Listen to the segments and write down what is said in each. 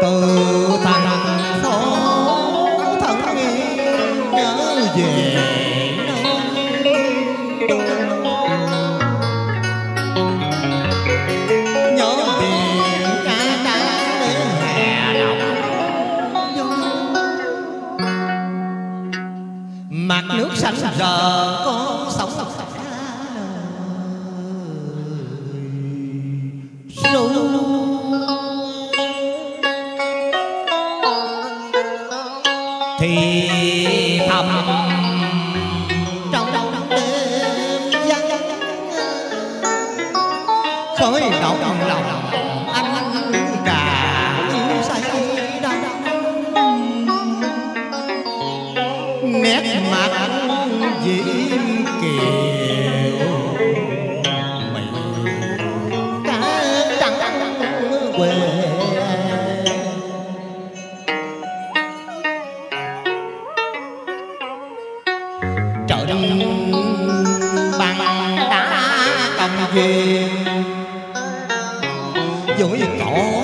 từ thành phố thân nhớ về nhớ tiền cá cá đến hè đồng mặt nước xanh rờ thì thầm với cỏ?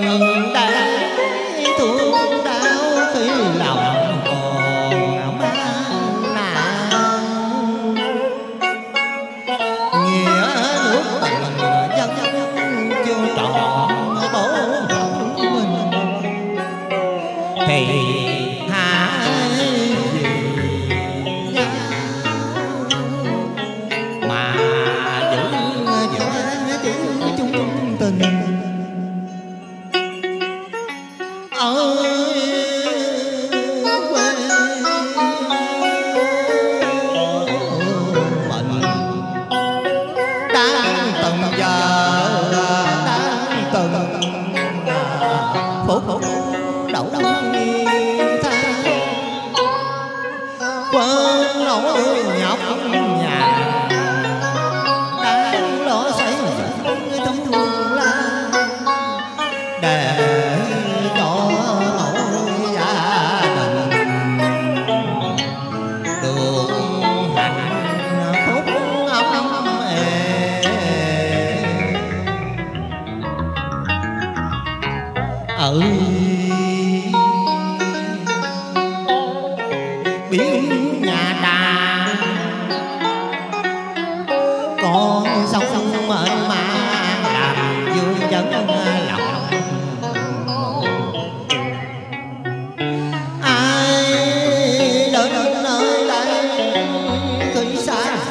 rừng đá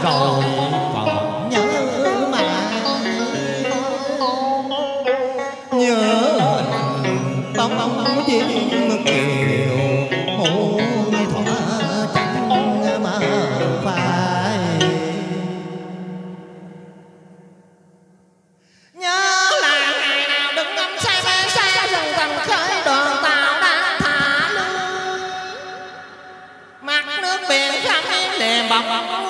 rồi còn nhớ mà nhớ hình bóng bóng chim kiều hôn thỏa chẳng mà phải nhớ là ngày nào đừng ngắm say mê say rừng rừng khởi đoàn tàu đang thả lưới mặt nước biển khắp em đèn bóng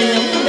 Amen.